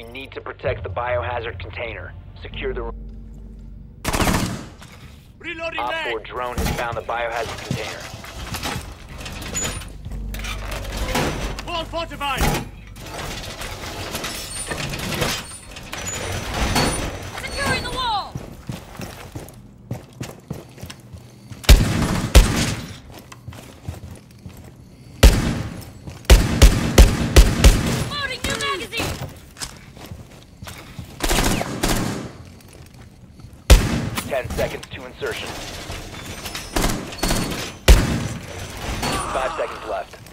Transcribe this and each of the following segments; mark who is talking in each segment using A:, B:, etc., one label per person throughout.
A: We need to protect the biohazard container. Secure the...
B: Reloading
A: OPFOR drone has found the biohazard container.
B: Wall fortified!
C: Securing the wall! Loading new magazine!
A: Ten seconds to insertion. Five seconds left.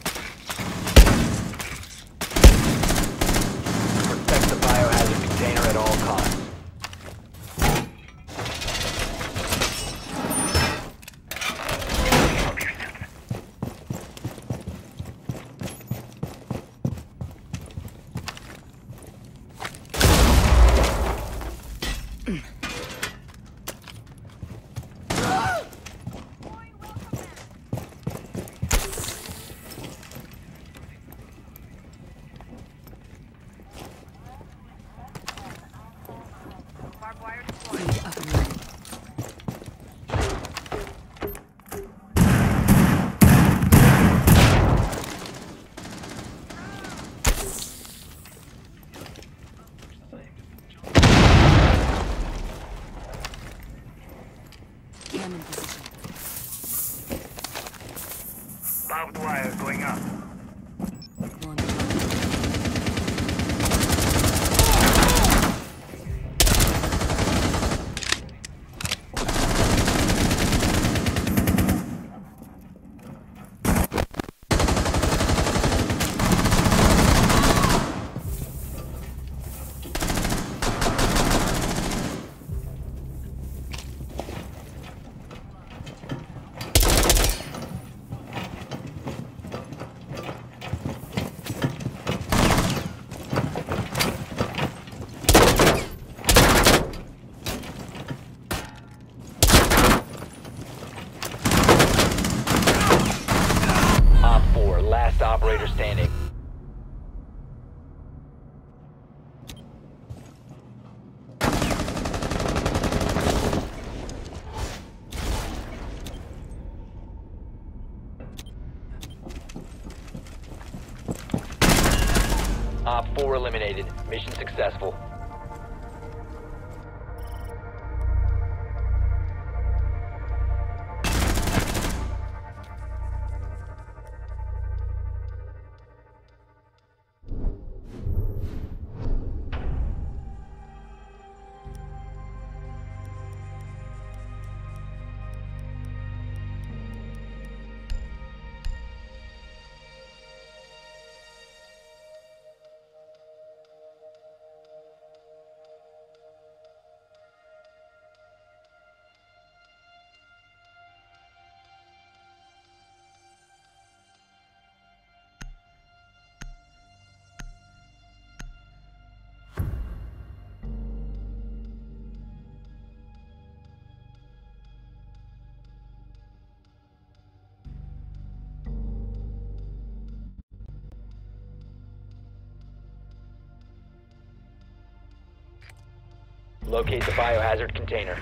A: Locate the biohazard container.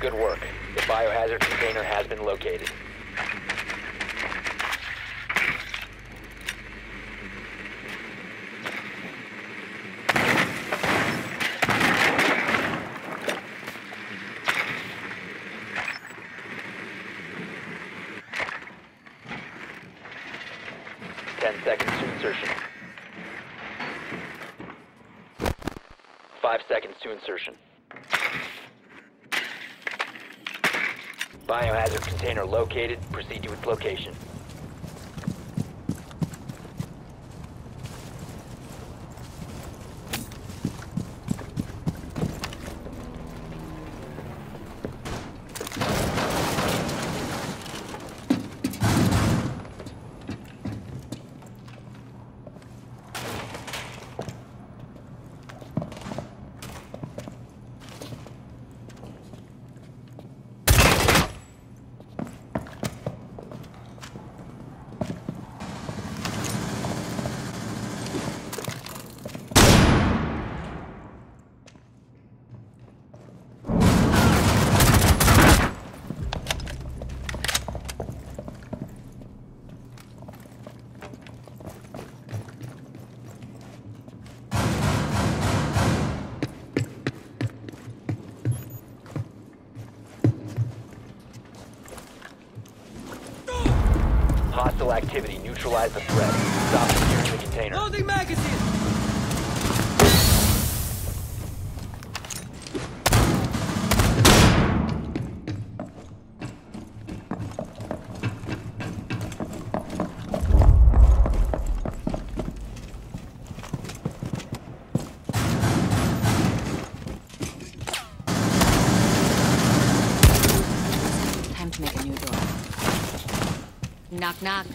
A: Good work. The biohazard container has been located. Container located. Proceed to its location. Hostile activity. Neutralize the threat. Stop securing the container.
D: Loading magazine!
C: Time to make a new door. Knock, knock.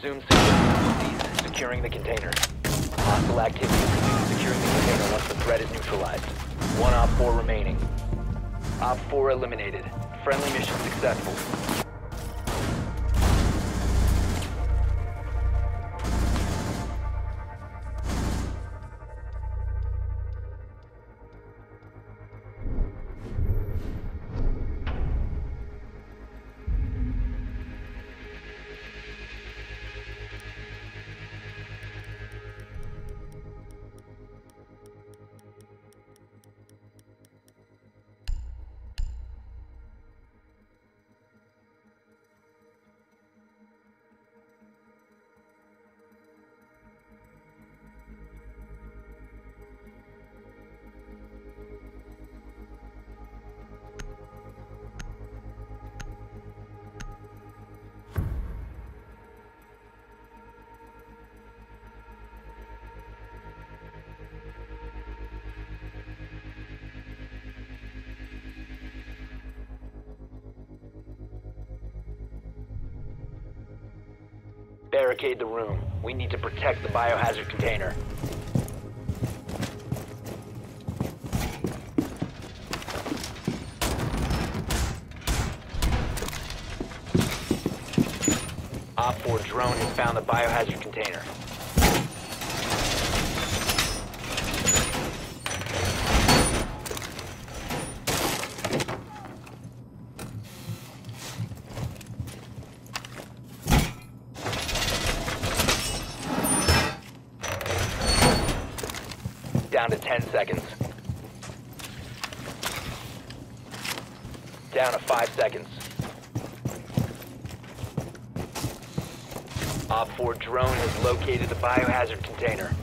A: Resume securing, the container. Hostile activity. Resume securing the container once the threat is neutralized. One Op 4 remaining. Op 4 eliminated. Friendly mission successful. Barricade the room. We need to protect the biohazard container. OPFOR drone has found the biohazard container. Down to 10 seconds. Down to 5 seconds. OPFOR drone has located the biohazard container.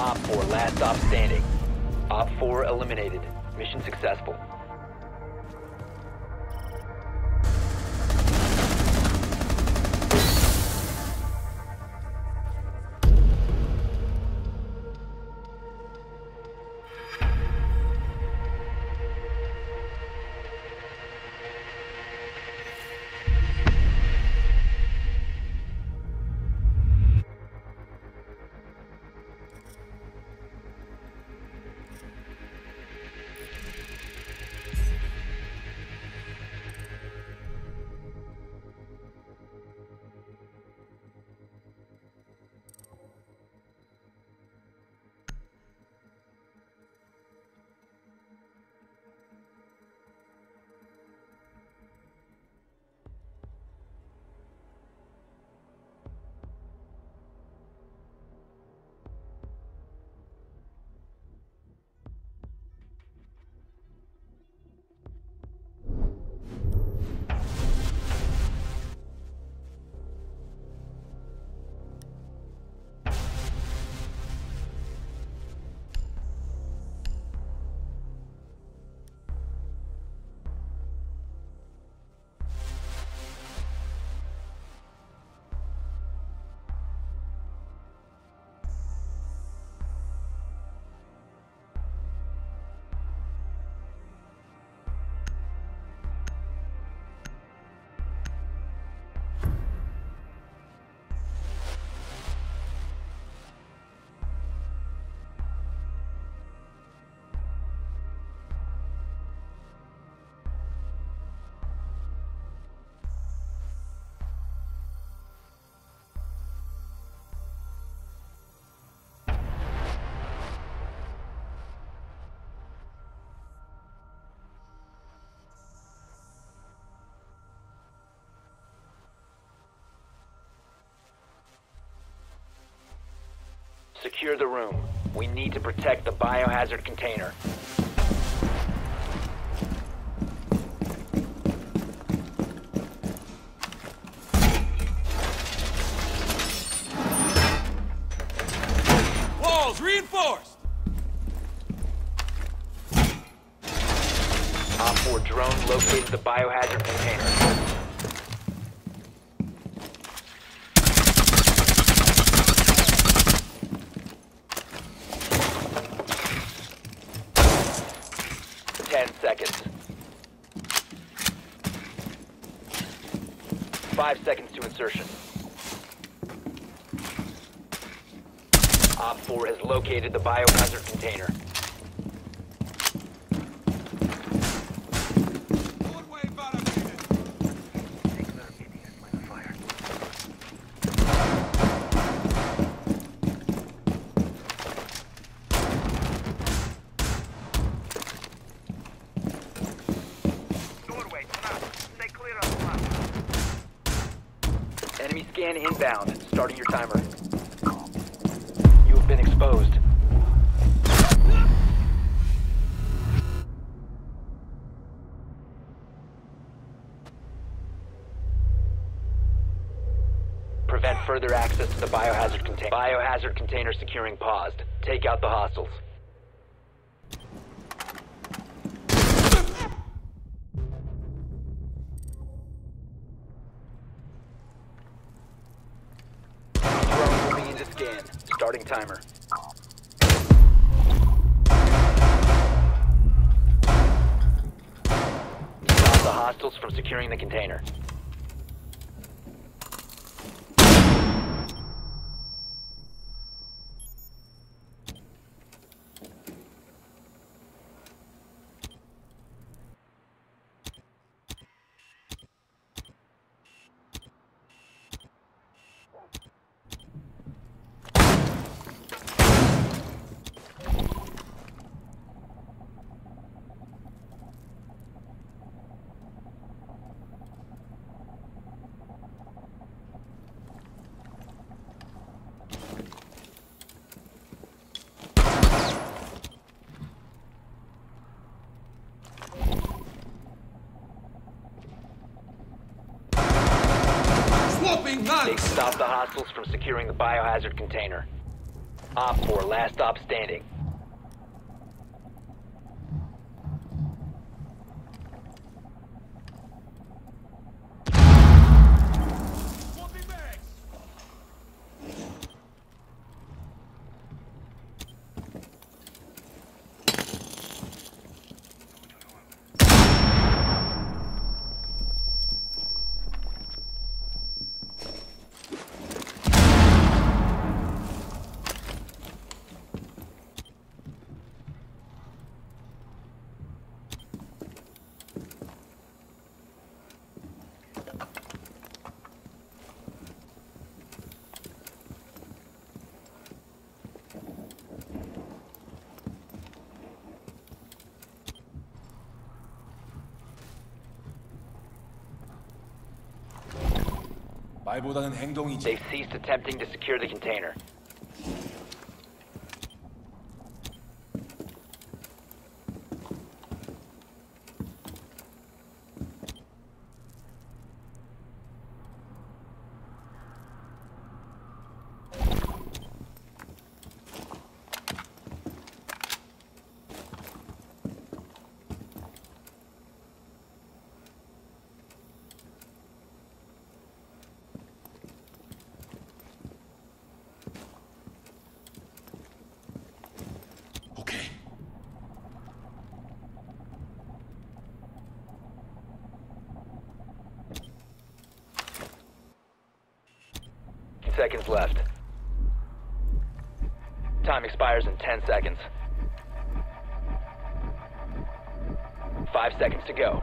A: OPFOR, last stop standing. Op 4 eliminated. Mission successful. Secure the room. We need to protect the biohazard container.
D: Walls reinforced!
A: OPFOR drone located the biohazard container. Ten seconds. Five seconds to insertion. OPFOR has located the biohazard container. Scan inbound. Starting your timer. You have been exposed. Prevent further access to the biohazard container. Biohazard container securing paused. Take out the hostiles. Timer. Stop the hostiles from securing the container.
D: Swapping
A: They
D: guns!
A: stop the from securing the biohazard container. Op 4, last stop standing.
E: 말보다는 행동이지.
A: They've ceased attempting to secure the container. Seconds left. Time expires in 10 seconds. Five seconds to go.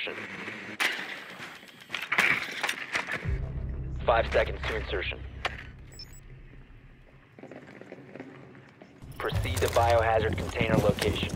A: Insertion. Five seconds to insertion. Proceed to biohazard container location.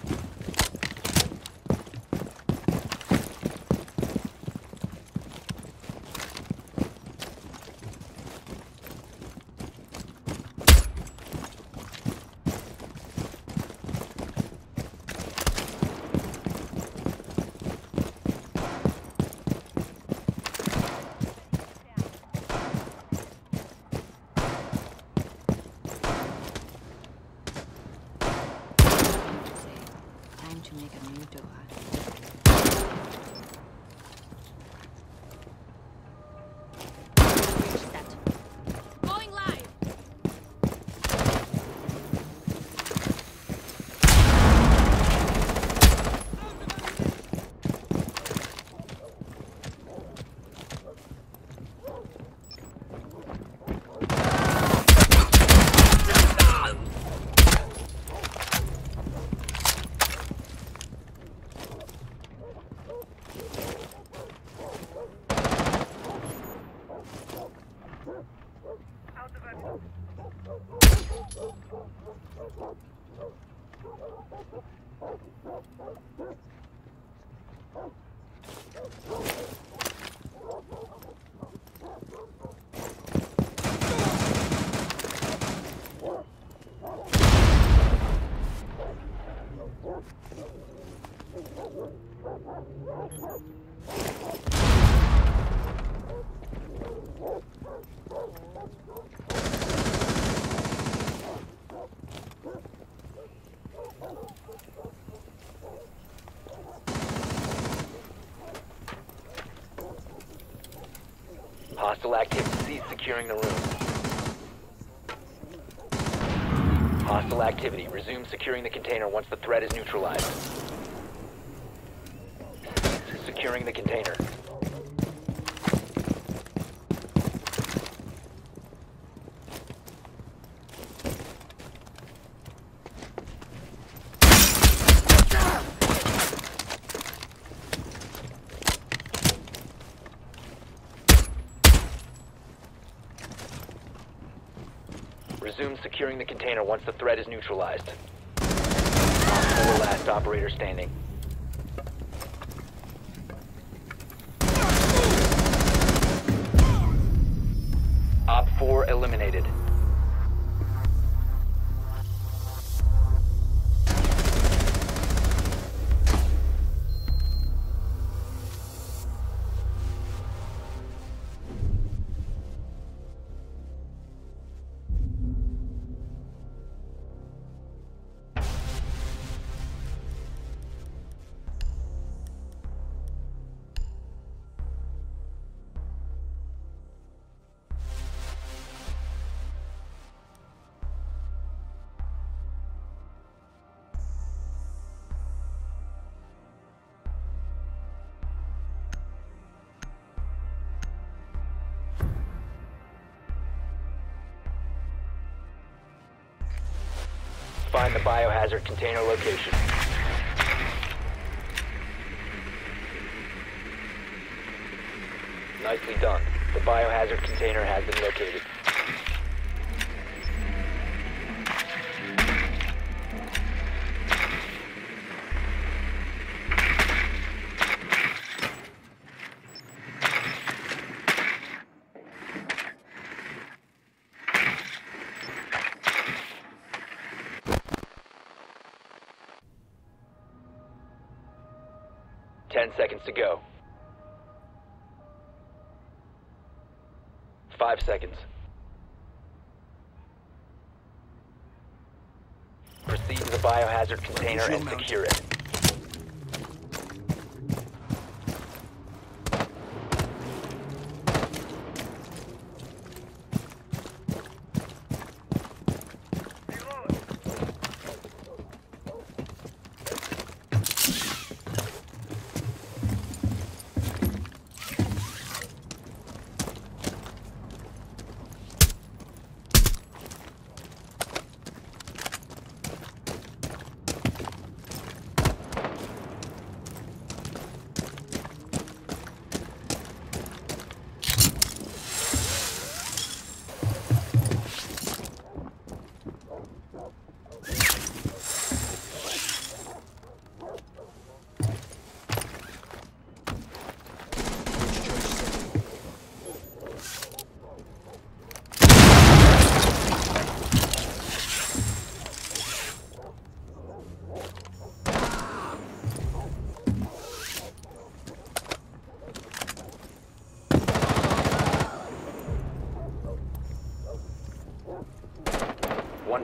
A: Hostile activity. Cease securing the room. Hostile activity. Resume securing the container once the threat is neutralized. Cease securing the container. Resume securing the container once the threat is neutralized. Op 4 last operator standing. Find the biohazard container location. Nicely done. The biohazard container has been located. Seconds. Proceed to the biohazard container and secure it.
B: Reload.
A: One